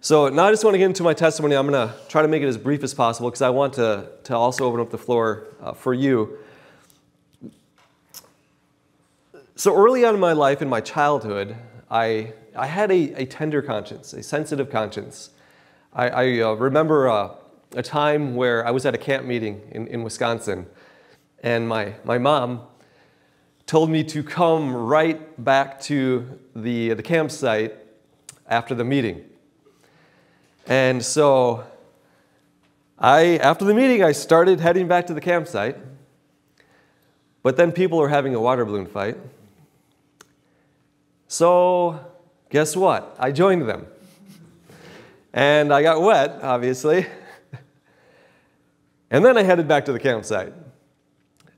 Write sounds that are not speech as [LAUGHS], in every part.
So now I just want to get into my testimony. I'm going to try to make it as brief as possible because I want to, to also open up the floor uh, for you. So early on in my life, in my childhood, I, I had a, a tender conscience, a sensitive conscience. I, I uh, remember uh, a time where I was at a camp meeting in, in Wisconsin, and my, my mom told me to come right back to the, the campsite after the meeting. And so I, after the meeting, I started heading back to the campsite. But then people were having a water balloon fight. So, guess what? I joined them. And I got wet, obviously. [LAUGHS] and then I headed back to the campsite.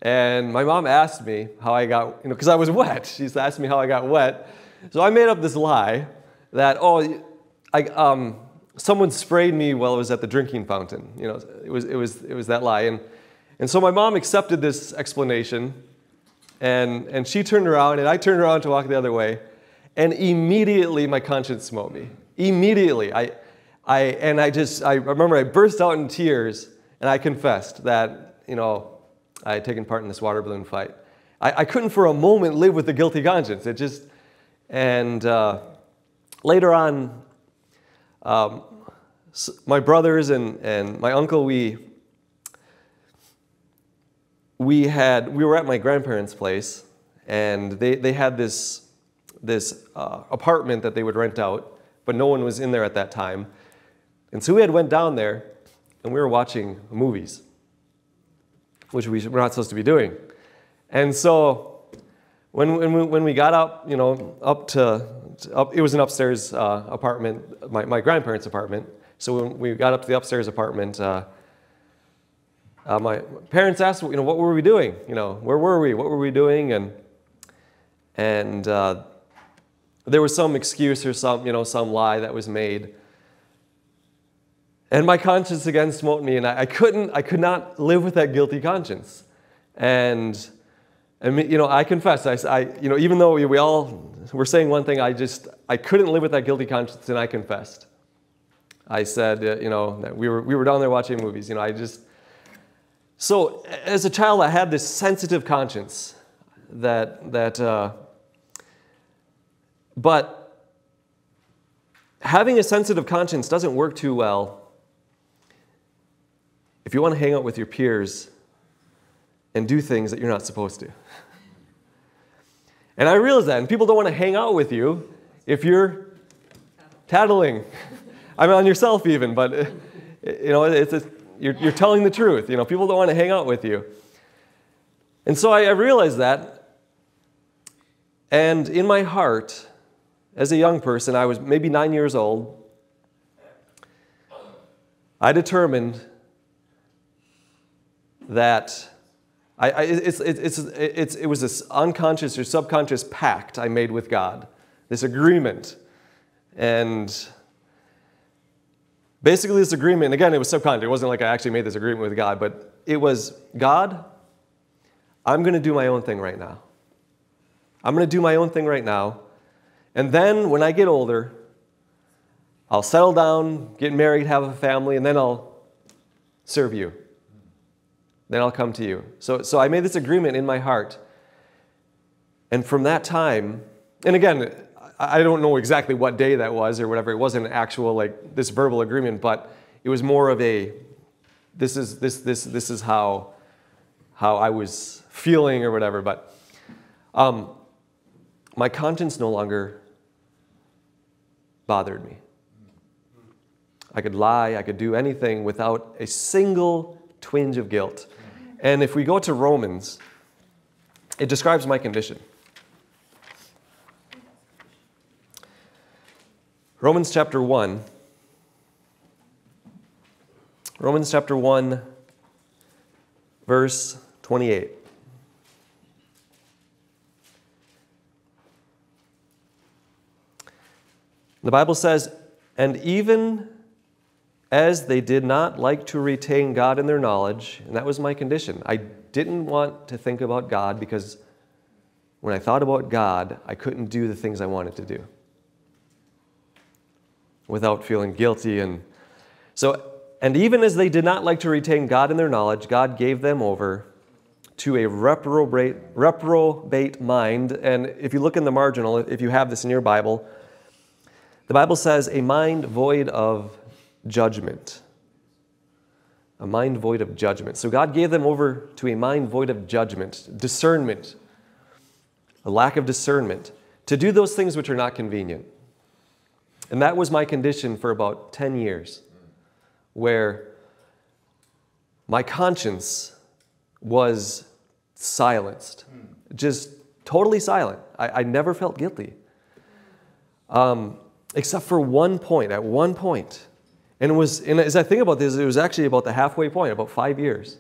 And my mom asked me how I got, you know, because I was wet. She asked me how I got wet. So I made up this lie that, oh, I, um, someone sprayed me while I was at the drinking fountain. You know, it was, it was, it was that lie. And, and so my mom accepted this explanation, and, and she turned around, and I turned around to walk the other way. And immediately my conscience smote me. Immediately. I, I, and I just, I remember I burst out in tears and I confessed that, you know, I had taken part in this water balloon fight. I, I couldn't for a moment live with a guilty conscience. It just, and uh, later on, um, my brothers and, and my uncle, we, we had, we were at my grandparents' place and they, they had this this uh, apartment that they would rent out, but no one was in there at that time. And so we had went down there and we were watching movies, which we were not supposed to be doing. And so when, when, we, when we got up, you know, up to, up, it was an upstairs uh, apartment, my, my grandparents' apartment. So when we got up to the upstairs apartment, uh, uh, my parents asked, you know, what were we doing? You know, where were we? What were we doing? And, and uh, there was some excuse or some, you know, some lie that was made. And my conscience again smote me, and I, I couldn't, I could not live with that guilty conscience. And, and you know, I confess, I, I, you know, even though we, we all were saying one thing, I just, I couldn't live with that guilty conscience, and I confessed. I said, uh, you know, that we were, we were down there watching movies. You know, I just, so as a child, I had this sensitive conscience that, that, uh, but having a sensitive conscience doesn't work too well if you want to hang out with your peers and do things that you're not supposed to. And I realize that, and people don't want to hang out with you if you're tattling. I mean, on yourself even, but eh, eh, you know, it's a, you're, you're telling the truth. You know, people don't want to hang out with you. And so I, I realized that, and in my heart, as a young person, I was maybe nine years old, I determined that I, I, it's, it's, it's, it was this unconscious or subconscious pact I made with God, this agreement. And basically, this agreement, again, it was subconscious. It wasn't like I actually made this agreement with God, but it was God, I'm going to do my own thing right now. I'm going to do my own thing right now. And then when I get older, I'll settle down, get married, have a family, and then I'll serve you. Then I'll come to you. So, so I made this agreement in my heart. And from that time, and again, I don't know exactly what day that was or whatever. It wasn't an actual, like, this verbal agreement, but it was more of a, this is, this, this, this is how, how I was feeling or whatever. But um, my conscience no longer bothered me. I could lie, I could do anything without a single twinge of guilt. And if we go to Romans, it describes my condition. Romans chapter 1. Romans chapter 1, verse 28. The Bible says, and even as they did not like to retain God in their knowledge, and that was my condition. I didn't want to think about God because when I thought about God, I couldn't do the things I wanted to do. Without feeling guilty. And so, and even as they did not like to retain God in their knowledge, God gave them over to a reprobate, reprobate mind. And if you look in the marginal, if you have this in your Bible, the Bible says a mind void of judgment. A mind void of judgment. So God gave them over to a mind void of judgment, discernment, a lack of discernment, to do those things which are not convenient. And that was my condition for about 10 years, where my conscience was silenced, just totally silent. I, I never felt guilty. Um, except for one point, at one point. And it was, and as I think about this, it was actually about the halfway point, about five years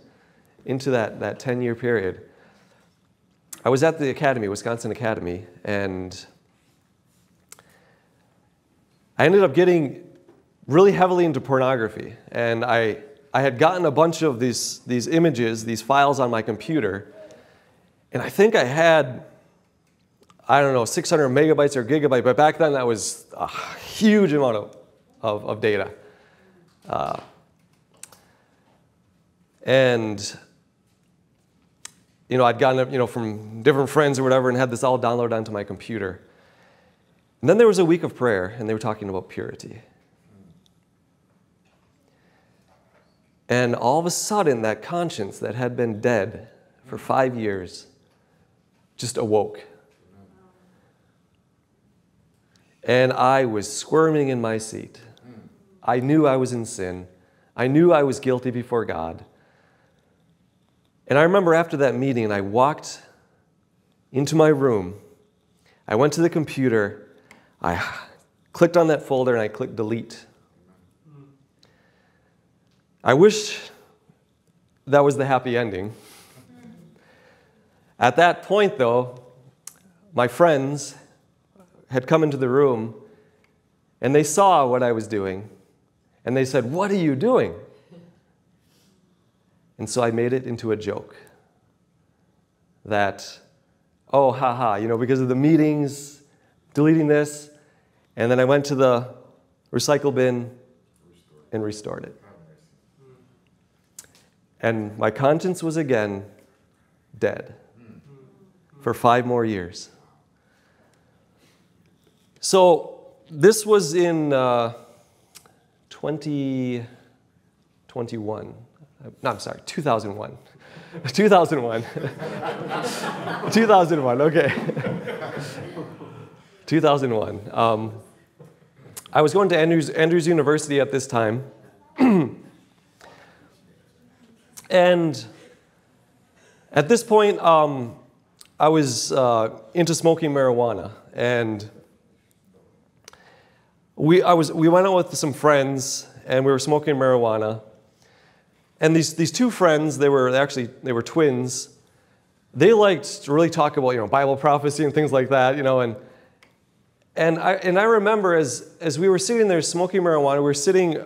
into that, that 10 year period. I was at the academy, Wisconsin Academy, and I ended up getting really heavily into pornography. And I, I had gotten a bunch of these, these images, these files on my computer. And I think I had, I don't know, 600 megabytes or gigabyte, but back then that was a huge amount of, of, of data. Uh, and you know, I'd gotten it, you know, from different friends or whatever and had this all downloaded onto my computer. And then there was a week of prayer, and they were talking about purity. And all of a sudden, that conscience that had been dead for five years just awoke. And I was squirming in my seat. I knew I was in sin. I knew I was guilty before God. And I remember after that meeting, I walked into my room. I went to the computer. I clicked on that folder and I clicked delete. I wish that was the happy ending. At that point, though, my friends had come into the room and they saw what I was doing and they said, What are you doing? And so I made it into a joke that, oh, haha, you know, because of the meetings, deleting this. And then I went to the recycle bin and restored it. And my conscience was again dead for five more years. So this was in uh, 2021. No, I'm sorry, 2001. [LAUGHS] 2001. [LAUGHS] 2001, okay. [LAUGHS] 2001. Um, I was going to Andrews, Andrews University at this time. [CLEARS THROAT] and at this point, um, I was uh, into smoking marijuana. And we, I was, we went out with some friends and we were smoking marijuana. And these, these two friends, they were actually, they were twins. They liked to really talk about, you know, Bible prophecy and things like that, you know, and, and I, and I remember as, as we were sitting there smoking marijuana, we were sitting,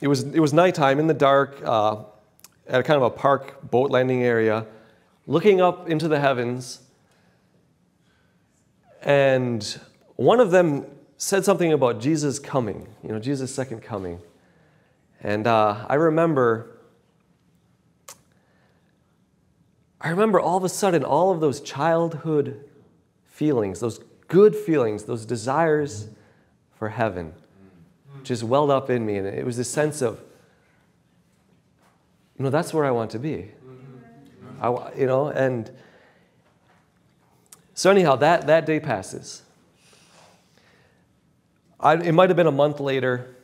it was, it was nighttime in the dark uh, at a kind of a park boat landing area, looking up into the heavens. And one of them said something about Jesus coming, you know, Jesus' second coming. And uh, I remember I remember all of a sudden all of those childhood feelings, those good feelings, those desires for heaven just welled up in me. And it was a sense of, you know, that's where I want to be. I, you know, and so anyhow, that, that day passes. I, it might have been a month later.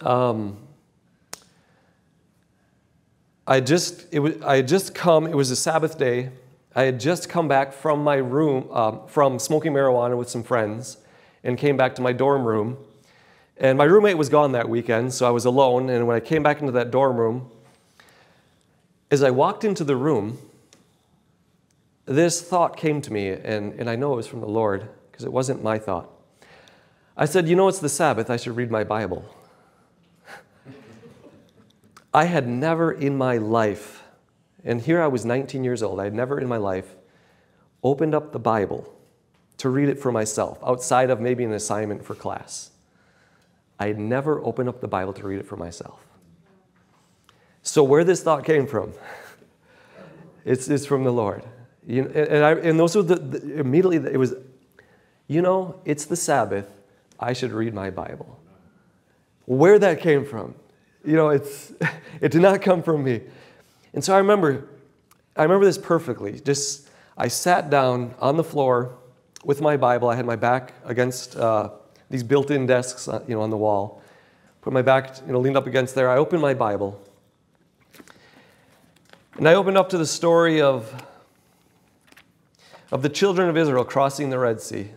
Um, I just, it was, I had just come, it was a Sabbath day. I had just come back from my room, um, from smoking marijuana with some friends, and came back to my dorm room. And my roommate was gone that weekend, so I was alone. And when I came back into that dorm room, as I walked into the room, this thought came to me, and, and I know it was from the Lord, because it wasn't my thought. I said, You know, it's the Sabbath, I should read my Bible. [LAUGHS] I had never in my life, and here I was 19 years old, I had never in my life opened up the Bible to read it for myself outside of maybe an assignment for class. I had never opened up the Bible to read it for myself. So, where this thought came from, [LAUGHS] it's, it's from the Lord. You and, I, and those were the, the, immediately, it was, you know, it's the Sabbath. I should read my Bible. Where that came from, you know, it's, [LAUGHS] it did not come from me. And so I remember, I remember this perfectly. Just, I sat down on the floor with my Bible. I had my back against uh, these built-in desks, uh, you know, on the wall. Put my back, you know, leaned up against there. I opened my Bible, and I opened up to the story of of the children of Israel crossing the Red Sea.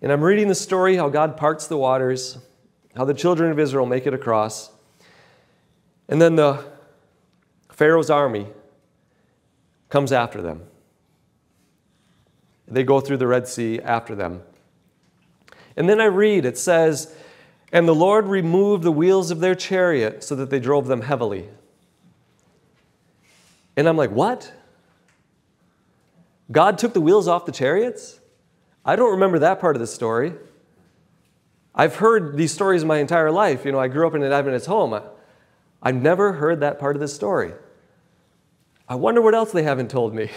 And I'm reading the story how God parts the waters, how the children of Israel make it across. And then the Pharaoh's army comes after them. They go through the Red Sea after them. And then I read, it says, And the Lord removed the wheels of their chariot so that they drove them heavily. And I'm like, What? God took the wheels off the chariots? I don't remember that part of the story. I've heard these stories my entire life. You know, I grew up in an Adventist home. I, I've never heard that part of the story. I wonder what else they haven't told me.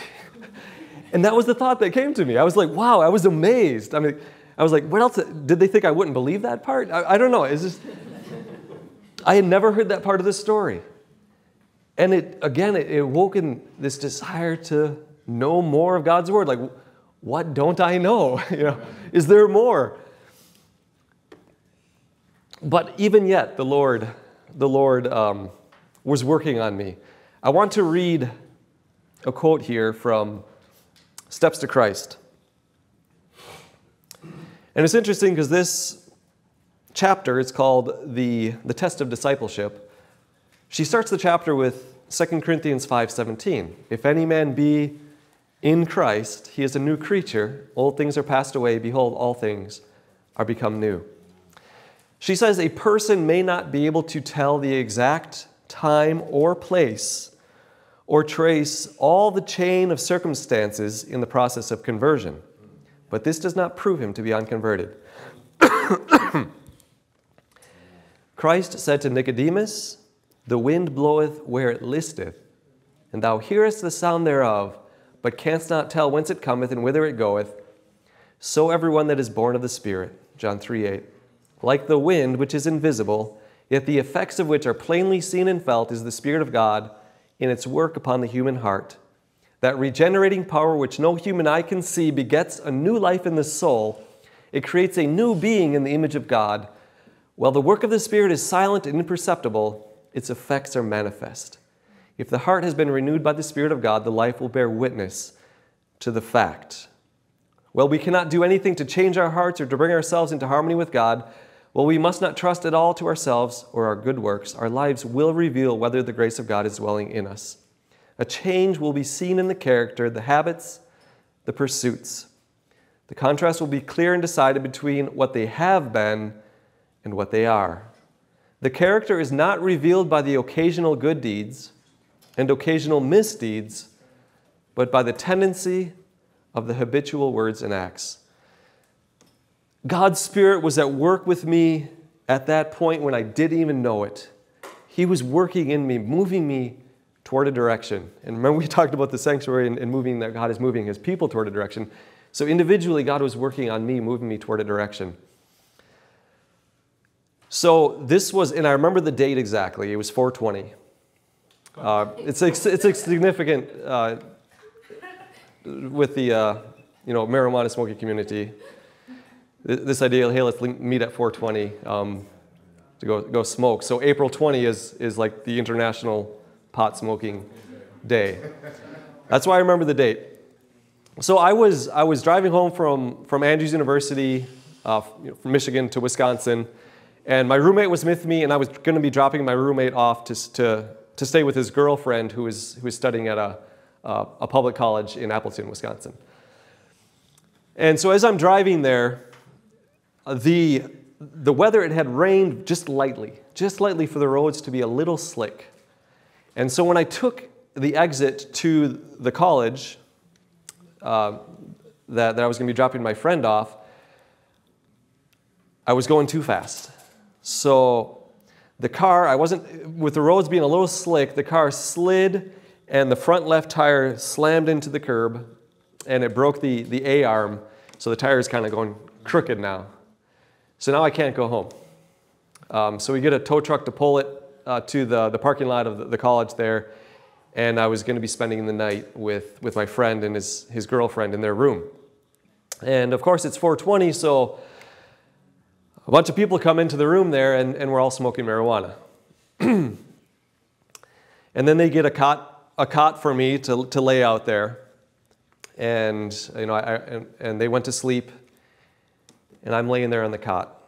[LAUGHS] and that was the thought that came to me. I was like, wow, I was amazed. I mean, I was like, what else? Did they think I wouldn't believe that part? I, I don't know. It's just, I had never heard that part of the story. And it, again, it, it woke in this desire to know more of God's word. Like, what don't I know? [LAUGHS] you know, is there more? But even yet, the Lord, the Lord um, was working on me. I want to read a quote here from Steps to Christ. And it's interesting because this chapter is called the, the Test of Discipleship. She starts the chapter with 2 Corinthians 5:17. If any man be in Christ, he is a new creature. Old things are passed away. Behold, all things are become new. She says a person may not be able to tell the exact time or place or trace all the chain of circumstances in the process of conversion, but this does not prove him to be unconverted. [COUGHS] Christ said to Nicodemus, The wind bloweth where it listeth, and thou hearest the sound thereof but canst not tell whence it cometh and whither it goeth. So everyone that is born of the Spirit. John 3 8. Like the wind, which is invisible, yet the effects of which are plainly seen and felt, is the Spirit of God in its work upon the human heart. That regenerating power which no human eye can see begets a new life in the soul. It creates a new being in the image of God. While the work of the Spirit is silent and imperceptible, its effects are manifest. If the heart has been renewed by the Spirit of God, the life will bear witness to the fact. Well, we cannot do anything to change our hearts or to bring ourselves into harmony with God. Well, we must not trust at all to ourselves or our good works. Our lives will reveal whether the grace of God is dwelling in us. A change will be seen in the character, the habits, the pursuits. The contrast will be clear and decided between what they have been and what they are. The character is not revealed by the occasional good deeds and occasional misdeeds, but by the tendency of the habitual words and acts. God's Spirit was at work with me at that point when I didn't even know it. He was working in me, moving me toward a direction. And remember, we [LAUGHS] talked about the sanctuary and, and moving that God is moving his people toward a direction. So individually, God was working on me, moving me toward a direction. So this was, and I remember the date exactly, it was 420. Uh, it's, a, it's significant uh, with the uh, you know marijuana smoking community. This idea, hey, let's meet at 420 um, to go, go smoke. So April 20 is, is like the International Pot Smoking Day. That's why I remember the date. So I was, I was driving home from, from Andrews University, uh, from Michigan to Wisconsin, and my roommate was with me, and I was going to be dropping my roommate off to, to to stay with his girlfriend who was, who was studying at a, uh, a public college in Appleton, Wisconsin. And so as I'm driving there, the, the weather, it had rained just lightly, just lightly for the roads to be a little slick. And so when I took the exit to the college uh, that, that I was going to be dropping my friend off, I was going too fast. So the car, I wasn't, with the roads being a little slick, the car slid and the front left tire slammed into the curb and it broke the, the A arm. So the tire is kind of going crooked now. So now I can't go home. Um, so we get a tow truck to pull it uh, to the, the parking lot of the, the college there. And I was going to be spending the night with, with my friend and his, his girlfriend in their room. And of course, it's 420, so a bunch of people come into the room there and, and we're all smoking marijuana. [CLEARS THROAT] and then they get a cot, a cot for me to, to lay out there. And, you know, I, and, and they went to sleep, and I'm laying there on the cot.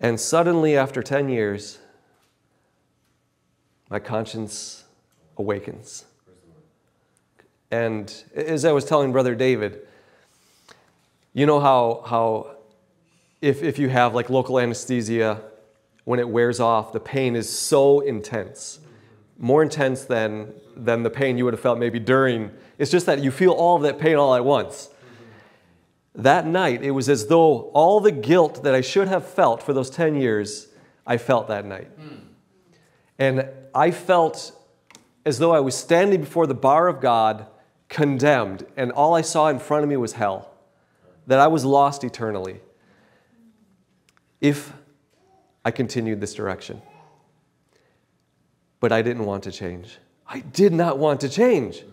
And suddenly, after 10 years, my conscience awakens. And as I was telling Brother David, you know how, how if, if you have like local anesthesia, when it wears off, the pain is so intense, more intense than, than the pain you would have felt maybe during. It's just that you feel all of that pain all at once. That night, it was as though all the guilt that I should have felt for those 10 years, I felt that night. Hmm. And I felt as though I was standing before the bar of God, condemned, and all I saw in front of me was hell, that I was lost eternally if I continued this direction. But I didn't want to change. I did not want to change.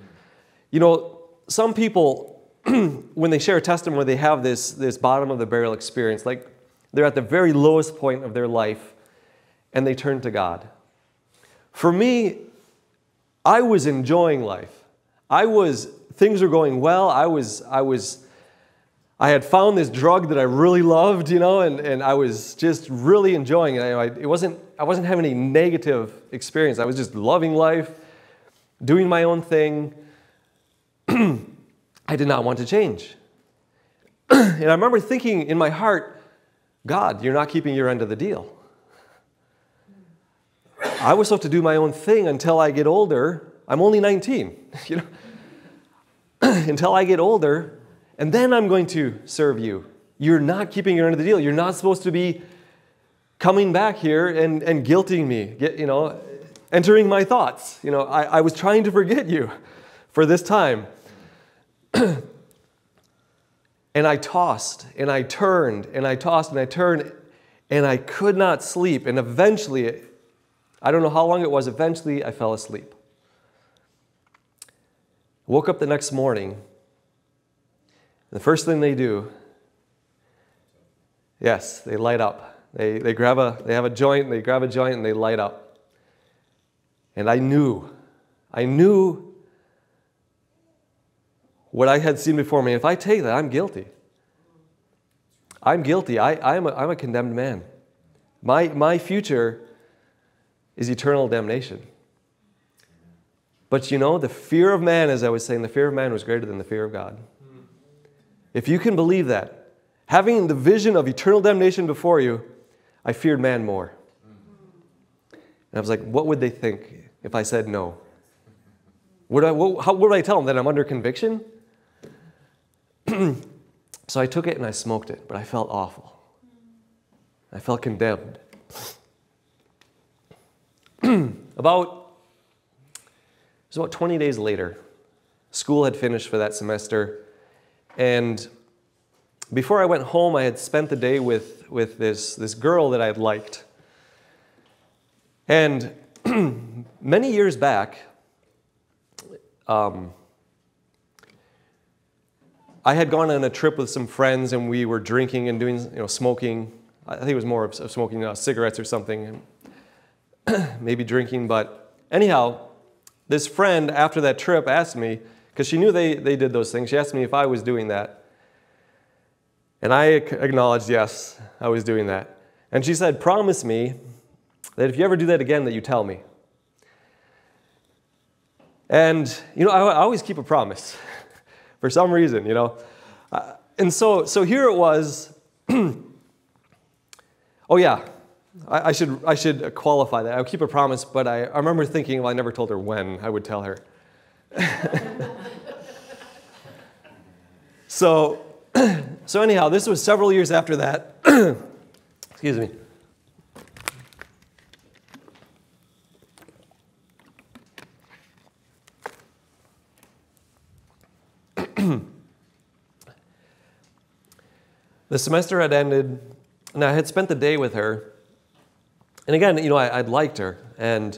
You know, some people, [CLEARS THROAT] when they share a testimony, they have this, this bottom of the barrel experience, like they're at the very lowest point of their life and they turn to God. For me, I was enjoying life. I was, things were going well. I was, I was I had found this drug that I really loved, you know, and, and I was just really enjoying it. I, it wasn't, I wasn't having any negative experience. I was just loving life, doing my own thing. [CLEARS THROAT] I did not want to change. [CLEARS THROAT] and I remember thinking in my heart, God, you're not keeping your end of the deal. I was supposed to do my own thing until I get older. I'm only 19, [LAUGHS] you know. [CLEARS THROAT] until I get older, and then I'm going to serve you. You're not keeping your end of the deal. You're not supposed to be coming back here and, and guilting me, get, you know, entering my thoughts. You know, I, I was trying to forget you [LAUGHS] for this time. [CLEARS THROAT] and I tossed and I turned and I tossed and I turned and I could not sleep. And eventually, I don't know how long it was, eventually I fell asleep. Woke up the next morning the first thing they do, yes, they light up. They, they grab a, they have a joint, they grab a joint and they light up. And I knew, I knew what I had seen before me. If I take that, I'm guilty. I'm guilty. I, I'm, a, I'm a condemned man. My, my future is eternal damnation. But you know, the fear of man, as I was saying, the fear of man was greater than the fear of God. If you can believe that, having the vision of eternal damnation before you, I feared man more. And I was like, what would they think if I said no? Would I, what, how, would I tell them? That I'm under conviction? [CLEARS THROAT] so I took it and I smoked it, but I felt awful. I felt condemned. [CLEARS THROAT] about, it was about 20 days later, school had finished for that semester. And before I went home, I had spent the day with, with this, this girl that I had liked. And [CLEARS THROAT] many years back, um, I had gone on a trip with some friends and we were drinking and doing, you know, smoking. I think it was more of smoking uh, cigarettes or something, [CLEARS THROAT] maybe drinking. But anyhow, this friend after that trip asked me, because she knew they, they did those things. She asked me if I was doing that. And I acknowledged, yes, I was doing that. And she said, Promise me that if you ever do that again, that you tell me. And, you know, I, I always keep a promise [LAUGHS] for some reason, you know. Uh, and so, so here it was. [CLEARS THROAT] oh, yeah, I, I, should, I should qualify that. I'll keep a promise, but I, I remember thinking, well, I never told her when I would tell her. [LAUGHS] so [CLEARS THROAT] so, anyhow, this was several years after that. [CLEARS THROAT] Excuse me. The semester had ended, and I had spent the day with her. And again, you know, I, would liked her, and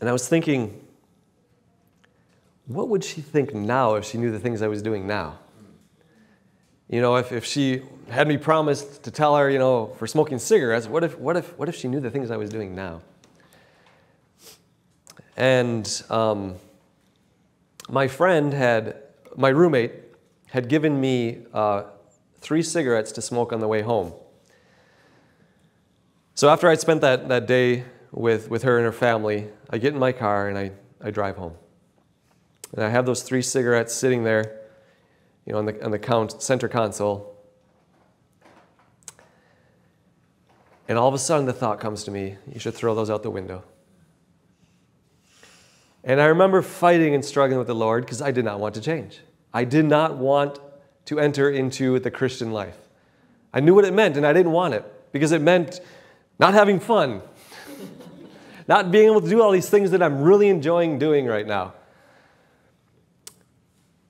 and I was thinking, what would she think now if she knew the things I was doing now? You know, if, if she had me promised to tell her, you know, for smoking cigarettes, what if, what if, what if she knew the things I was doing now? And um, my friend had, my roommate had given me uh, three cigarettes to smoke on the way home. So after I'd spent that, that day with, with her and her family, I get in my car and I, I drive home. And I have those three cigarettes sitting there, you know, on the, on the count, center console. And all of a sudden, the thought comes to me you should throw those out the window. And I remember fighting and struggling with the Lord because I did not want to change. I did not want to enter into the Christian life. I knew what it meant, and I didn't want it because it meant not having fun, [LAUGHS] not being able to do all these things that I'm really enjoying doing right now.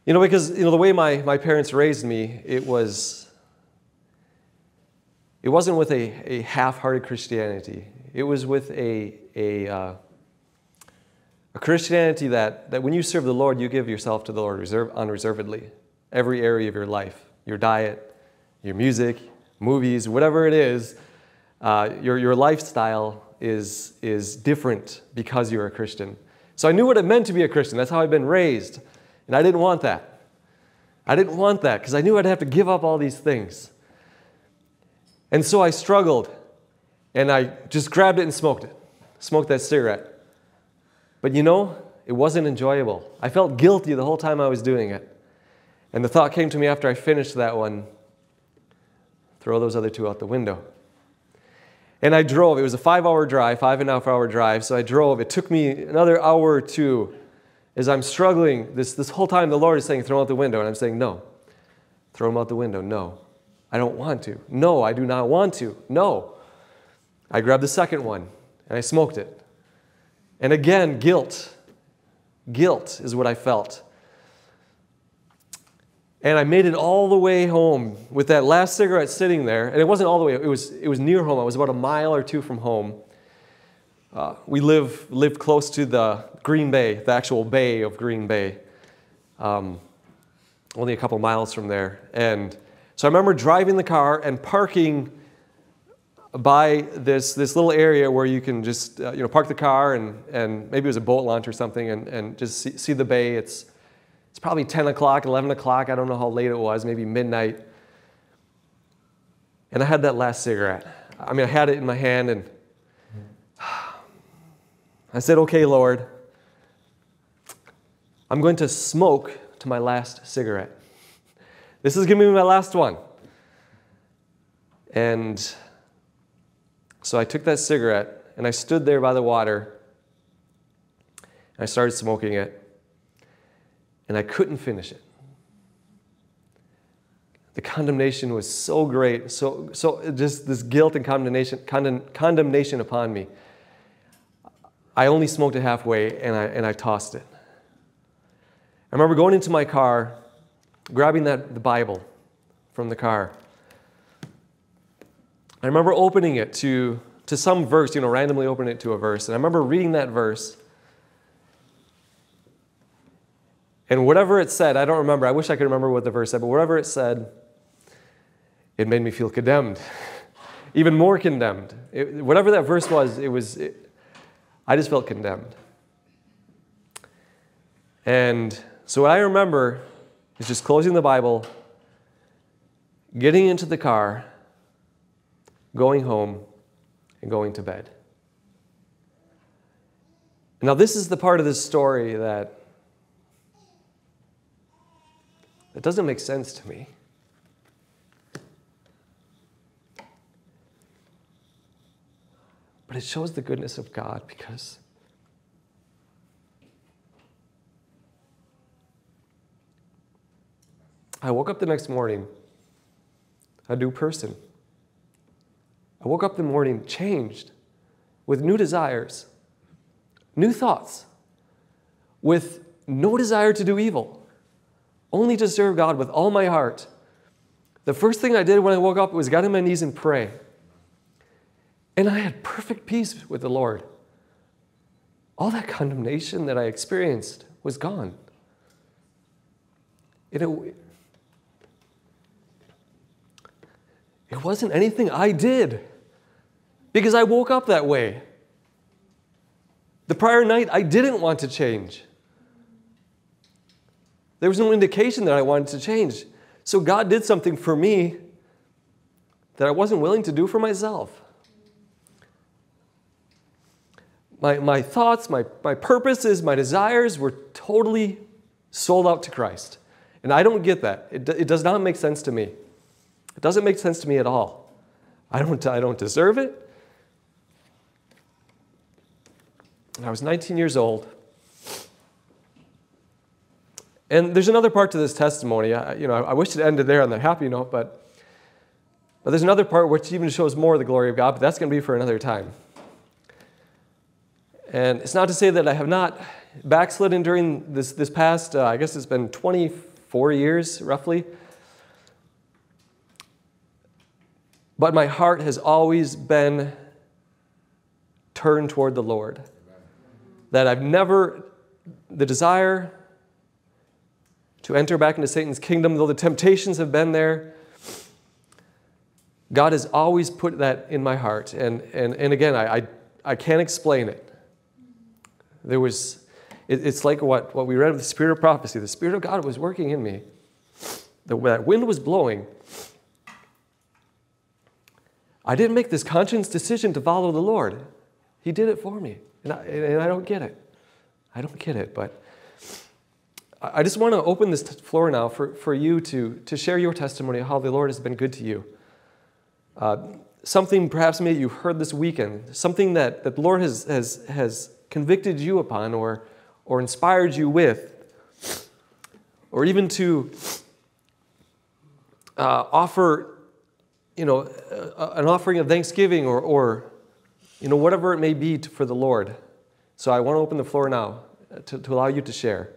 You know, because you know the way my, my parents raised me, it was it wasn't with a, a half-hearted Christianity. It was with a, a uh, a Christianity that, that when you serve the Lord, you give yourself to the Lord reserve, unreservedly. Every area of your life, your diet, your music, movies, whatever it is, uh, your, your lifestyle is, is different because you're a Christian. So I knew what it meant to be a Christian. That's how I've been raised. And I didn't want that. I didn't want that because I knew I'd have to give up all these things. And so I struggled and I just grabbed it and smoked it, smoked that cigarette. But you know, it wasn't enjoyable. I felt guilty the whole time I was doing it. And the thought came to me after I finished that one throw those other two out the window. And I drove. It was a five hour drive, five and a half hour drive. So I drove. It took me another hour or two as I'm struggling. This, this whole time, the Lord is saying, throw out the window. And I'm saying, no. Throw them out the window. No. I don't want to. No, I do not want to. No. I grabbed the second one and I smoked it. And again, guilt. Guilt is what I felt. And I made it all the way home with that last cigarette sitting there. And it wasn't all the way, it was, it was near home. I was about a mile or two from home. Uh, we live, lived close to the Green Bay, the actual bay of Green Bay, um, only a couple miles from there. And so I remember driving the car and parking by this, this little area where you can just uh, you know, park the car and, and maybe it was a boat launch or something and, and just see, see the bay. It's, it's probably 10 o'clock, 11 o'clock. I don't know how late it was, maybe midnight. And I had that last cigarette. I mean, I had it in my hand and [SIGHS] I said, okay, Lord, I'm going to smoke to my last cigarette. This is going to be my last one. And so I took that cigarette and I stood there by the water and I started smoking it and I couldn't finish it. The condemnation was so great, so, so just this guilt and condemnation, condemn, condemnation upon me. I only smoked it halfway and I, and I tossed it. I remember going into my car, grabbing that, the Bible from the car, I remember opening it to, to some verse, you know, randomly opening it to a verse. And I remember reading that verse. And whatever it said, I don't remember. I wish I could remember what the verse said, but whatever it said, it made me feel condemned, [LAUGHS] even more condemned. It, whatever that verse was, it was, it, I just felt condemned. And so what I remember is just closing the Bible, getting into the car, going home, and going to bed. Now, this is the part of this story that, that doesn't make sense to me. But it shows the goodness of God because I woke up the next morning a new person. I woke up the morning changed with new desires, new thoughts, with no desire to do evil, only to serve God with all my heart. The first thing I did when I woke up was got on my knees and pray. And I had perfect peace with the Lord. All that condemnation that I experienced was gone. It, it wasn't anything I did because I woke up that way. The prior night, I didn't want to change. There was no indication that I wanted to change. So God did something for me that I wasn't willing to do for myself. My, my thoughts, my, my purposes, my desires were totally sold out to Christ. And I don't get that. It, it does not make sense to me. It doesn't make sense to me at all. I don't, I don't deserve it. And I was 19 years old. And there's another part to this testimony. I, you know, I wish it ended there on the happy note, but, but there's another part which even shows more of the glory of God, but that's going to be for another time. And it's not to say that I have not backslidden during this, this past, uh, I guess it's been 24 years roughly. But my heart has always been turned toward the Lord. That I've never, the desire to enter back into Satan's kingdom, though the temptations have been there. God has always put that in my heart. And, and, and again, I, I, I can't explain it. There was, it, it's like what, what we read of the spirit of prophecy. The spirit of God was working in me. The, that wind was blowing. I didn't make this conscious decision to follow the Lord. He did it for me. And I, and I don't get it. I don't get it, but I just want to open this floor now for, for you to, to share your testimony of how the Lord has been good to you. Uh, something perhaps maybe you've heard this weekend, something that, that the Lord has, has, has convicted you upon or, or inspired you with, or even to uh, offer you know, an offering of thanksgiving or, or you know, whatever it may be to, for the Lord. So I want to open the floor now to, to allow you to share.